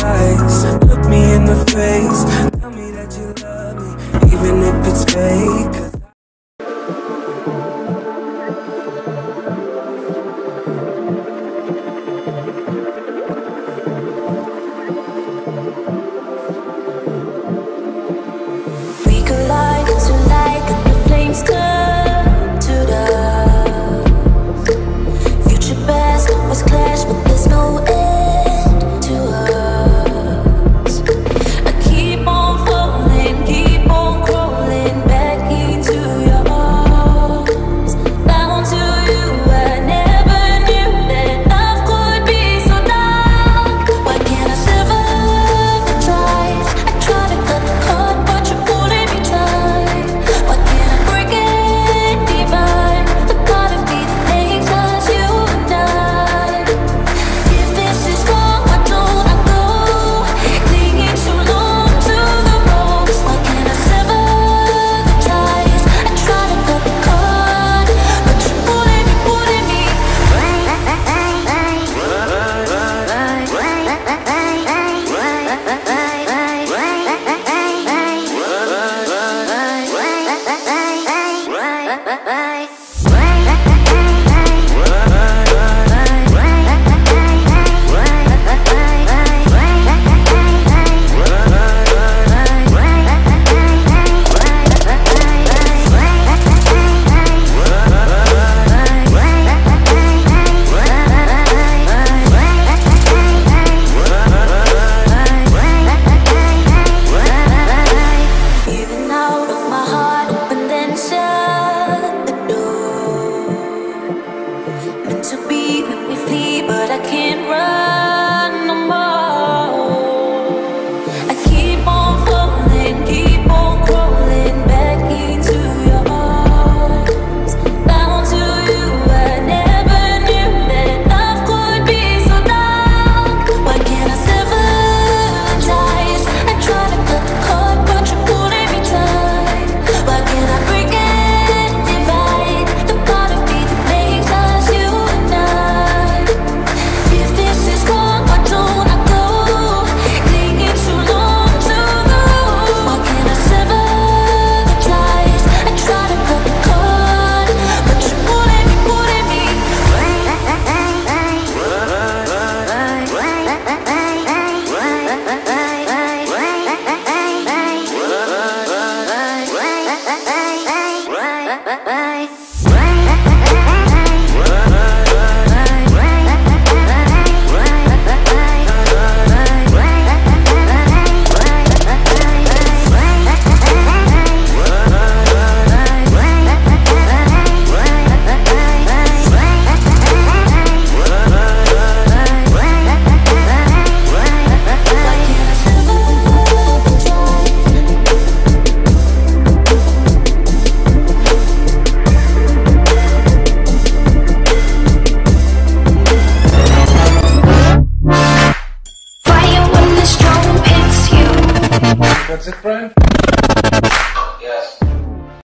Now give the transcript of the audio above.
lies Look me in the face. Tell me that you love me Even if it's fake. We collide to light the flames come love. Bye. That's it, Brian?